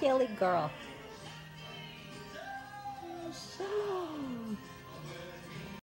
very girl.